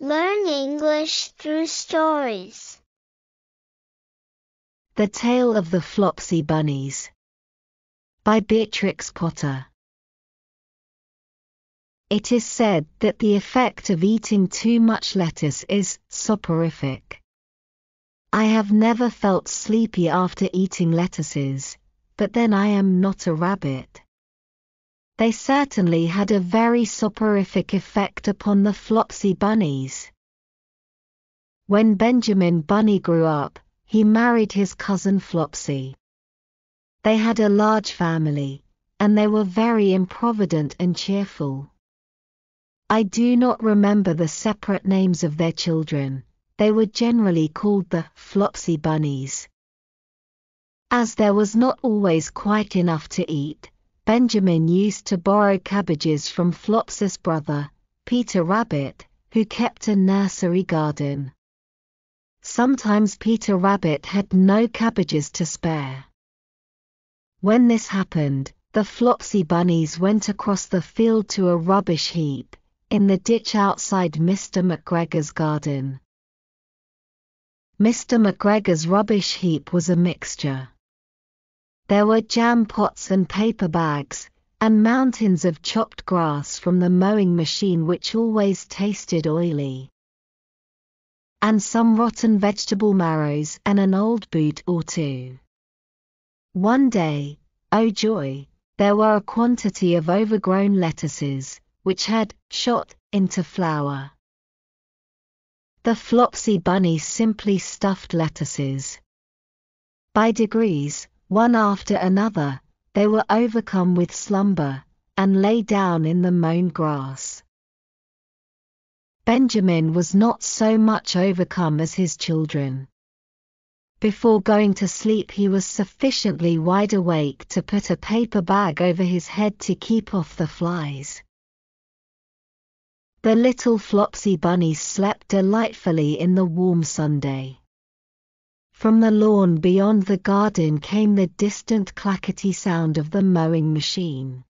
Learn English through stories. The Tale of the Flopsy Bunnies by Beatrix Potter. It is said that the effect of eating too much lettuce is soporific. I have never felt sleepy after eating lettuces, but then I am not a rabbit. They certainly had a very soporific effect upon the Flopsy bunnies. When Benjamin Bunny grew up, he married his cousin Flopsy. They had a large family, and they were very improvident and cheerful. I do not remember the separate names of their children, they were generally called the Flopsy bunnies. As there was not always quite enough to eat, Benjamin used to borrow cabbages from Flopsy's brother, Peter Rabbit, who kept a nursery garden. Sometimes Peter Rabbit had no cabbages to spare. When this happened, the Flopsy bunnies went across the field to a rubbish heap, in the ditch outside Mr. McGregor's garden. Mr. McGregor's rubbish heap was a mixture. There were jam pots and paper bags, and mountains of chopped grass from the mowing machine which always tasted oily. And some rotten vegetable marrows and an old boot or two. One day, oh joy, there were a quantity of overgrown lettuces, which had shot into flower. The Flopsy Bunny simply stuffed lettuces. By degrees, one after another, they were overcome with slumber, and lay down in the mown grass. Benjamin was not so much overcome as his children. Before going to sleep he was sufficiently wide awake to put a paper bag over his head to keep off the flies. The little Flopsy bunnies slept delightfully in the warm Sunday. From the lawn beyond the garden came the distant clackety sound of the mowing machine.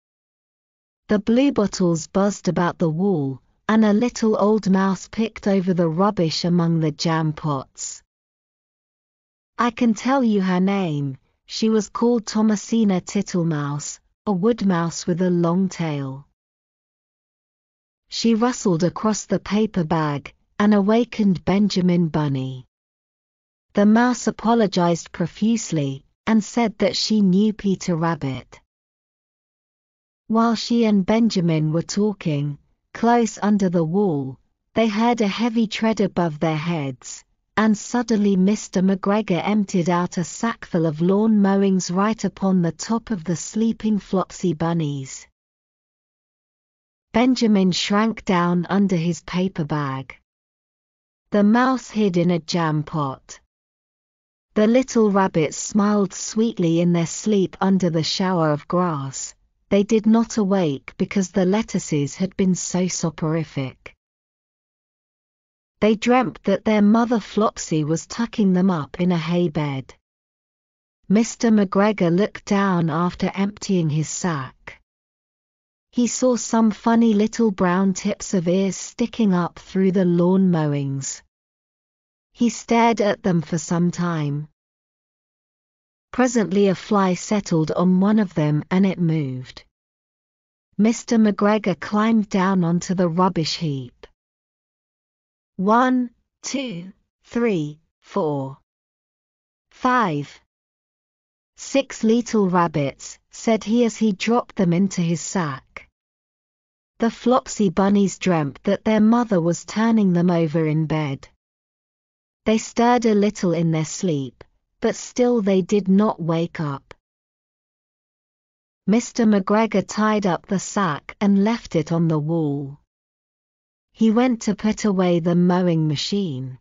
The bluebottles buzzed about the wall, and a little old mouse picked over the rubbish among the jam pots. I can tell you her name, she was called Thomasina Tittlemouse, a wood mouse with a long tail. She rustled across the paper bag, and awakened Benjamin Bunny. The mouse apologized profusely and said that she knew Peter Rabbit. While she and Benjamin were talking, close under the wall, they heard a heavy tread above their heads, and suddenly Mr. McGregor emptied out a sackful of lawn mowings right upon the top of the sleeping Flopsy bunnies. Benjamin shrank down under his paper bag. The mouse hid in a jam pot. The little rabbits smiled sweetly in their sleep under the shower of grass. They did not awake because the lettuces had been so soporific. They dreamt that their mother Flopsy was tucking them up in a hay bed. Mr. McGregor looked down after emptying his sack. He saw some funny little brown tips of ears sticking up through the lawn mowings. He stared at them for some time. Presently a fly settled on one of them and it moved. Mr. McGregor climbed down onto the rubbish heap. One, two, three, four, five, six little rabbits, said he as he dropped them into his sack. The Flopsy bunnies dreamt that their mother was turning them over in bed. They stirred a little in their sleep, but still they did not wake up. Mr. McGregor tied up the sack and left it on the wall. He went to put away the mowing machine.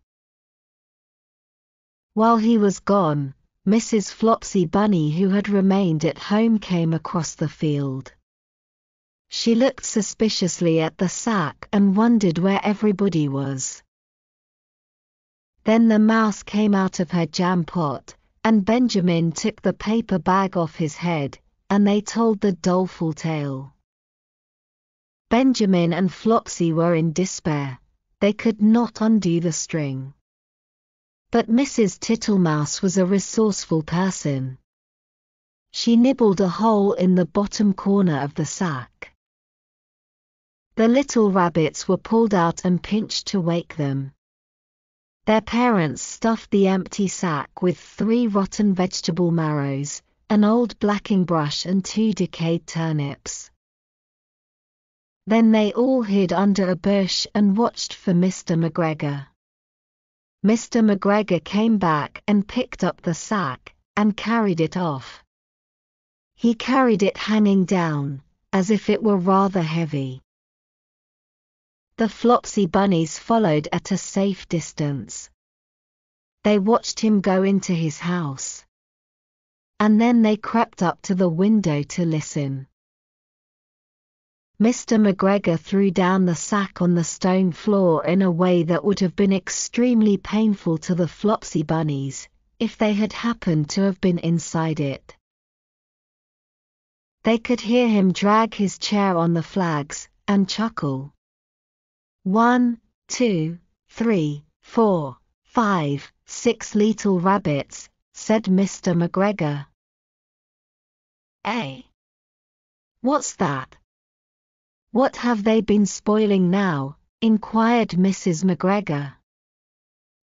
While he was gone, Mrs. Flopsy Bunny who had remained at home came across the field. She looked suspiciously at the sack and wondered where everybody was. Then the mouse came out of her jam pot, and Benjamin took the paper bag off his head, and they told the doleful tale. Benjamin and Flopsy were in despair. they could not undo the string. But Mrs. Tittlemouse was a resourceful person. She nibbled a hole in the bottom corner of the sack. The little rabbits were pulled out and pinched to wake them. Their parents stuffed the empty sack with three rotten vegetable marrows, an old blacking brush and two decayed turnips. Then they all hid under a bush and watched for Mr. McGregor. Mr. McGregor came back and picked up the sack and carried it off. He carried it hanging down, as if it were rather heavy. The Flopsy bunnies followed at a safe distance. They watched him go into his house. And then they crept up to the window to listen. Mr. McGregor threw down the sack on the stone floor in a way that would have been extremely painful to the Flopsy bunnies, if they had happened to have been inside it. They could hear him drag his chair on the flags, and chuckle. One, two, three, four, five, six little rabbits, said Mr. McGregor. Eh? What's that? What have they been spoiling now? inquired Mrs. McGregor.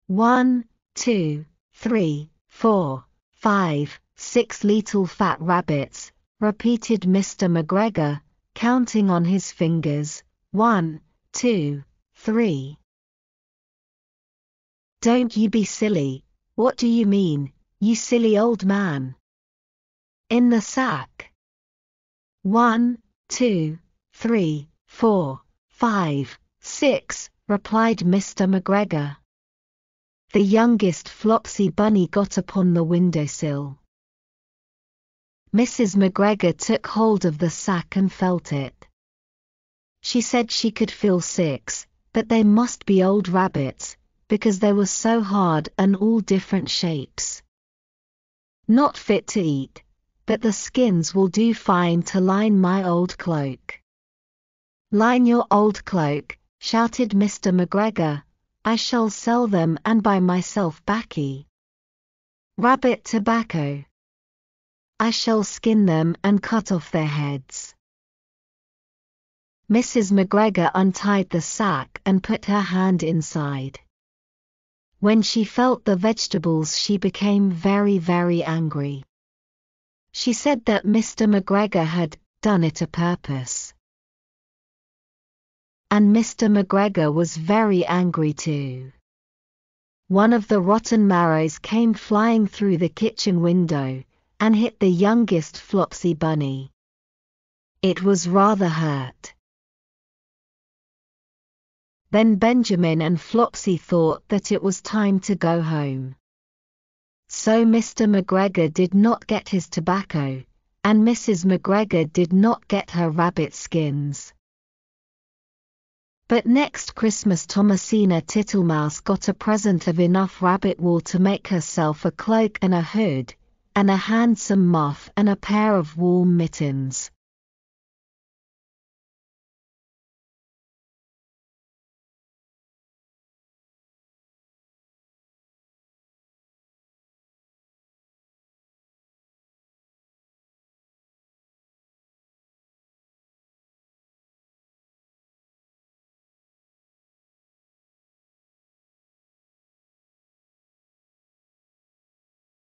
One, two, three, four, five, six little fat rabbits, repeated Mr. McGregor, counting on his fingers. One, two, three. Don't you be silly, what do you mean, you silly old man? In the sack. One, two, three, four, five, six, replied Mr. McGregor. The youngest Flopsy bunny got upon the windowsill. Mrs. McGregor took hold of the sack and felt it. She said she could feel six, but they must be old rabbits, because they were so hard and all different shapes. Not fit to eat, but the skins will do fine to line my old cloak. Line your old cloak, shouted Mr. McGregor, I shall sell them and buy myself baccy. Rabbit tobacco. I shall skin them and cut off their heads. Mrs. McGregor untied the sack and put her hand inside. When she felt the vegetables she became very very angry. She said that Mr. McGregor had done it a purpose. And Mr. McGregor was very angry too. One of the rotten marrows came flying through the kitchen window and hit the youngest Flopsy bunny. It was rather hurt. Then Benjamin and Flopsy thought that it was time to go home. So Mr. McGregor did not get his tobacco, and Mrs. McGregor did not get her rabbit skins. But next Christmas Thomasina Tittlemouse got a present of enough rabbit wool to make herself a cloak and a hood, and a handsome muff and a pair of warm mittens.